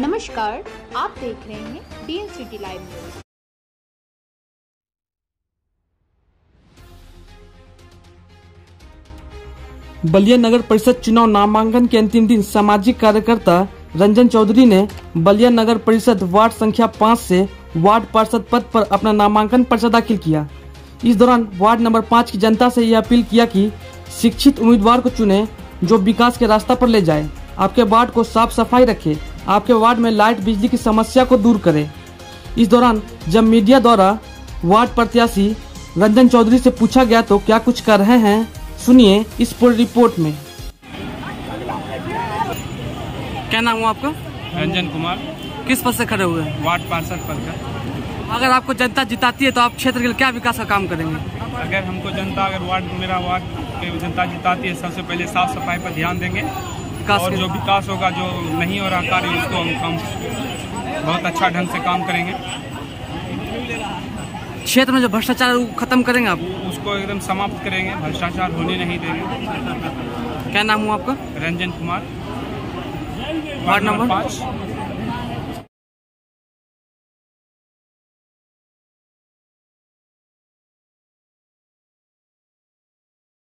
नमस्कार, आप देख रहे हैं D City live news Ballia नगर परिषद चुनाव नामांकन के अंतिम दिन सामाजिक कार्यकर्ता रंजन चौधरी ने बलिया नगर परिषद वार्ड संख्या पाँच से वार्ड पार्षद पद पर अपना नामांकन पर्चा दाखिल किया। इस दौरान वार्ड नंबर पाँच की जनता से यह अपील किया कि शिक्षित उम्मीदवार को चुने जो विकास के रास्ता पर ले जाए। आपके वार्ड को साफ़ सफ़ाई रखे। आपके वार्ड में लाइट बिजली की समस्या को दूर करे। इस दौरान जब मीडिया द्वारा वार्ड प्रत्याशी रंजन चौधरी से पूछा गया तो क्या कुछ कर रहे हैं सुनिए इस पूरी रिपोर्ट में। क्या नाम हुआ आपका? रंजन कुमार। किस पद से खड़े हुए हैं? वार्ड पार्षद पद का। अगर आपको जनता जिताती है तो आप क्षेत्र के लिए क्या विकास का काम करेंगे? अगर हमको जनता अगर वार्ड मेरा वार्ड जनता जिताती है सबसे पहले साफ़ सफ़ाई पर ध्यान देंगे। विकास और जो विकास होगा जो नहीं हो रहा कार्य उसको हम काम बहुत अच्छा ढंग से काम करेंगे। क्षेत्र में जो भ्रष्टाचार खत्म करेंगे आप? उसको एकदम समाप्त करेंगे भ्रष्टाचार होने नहीं देंगे। क्या नाम हुआ आपका? रंजन कुमार। Ward number? पाँच।